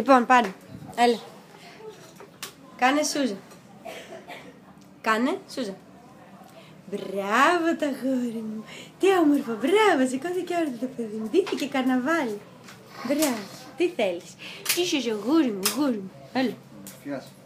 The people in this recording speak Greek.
Λοιπόν, πάρε. Έλα. Κάνε σούζα. Κάνε σούζα. Μπράβο τα γόρι μου. Τι όμορφο, μπράβο, σηκώθηκε όλο το παιδί μου. Δίθηκε καρναβάλι. Μπράβο, τι θέλεις. Τι είσαι γούρι μου, γούρι μου. Έλα. Φιάσου.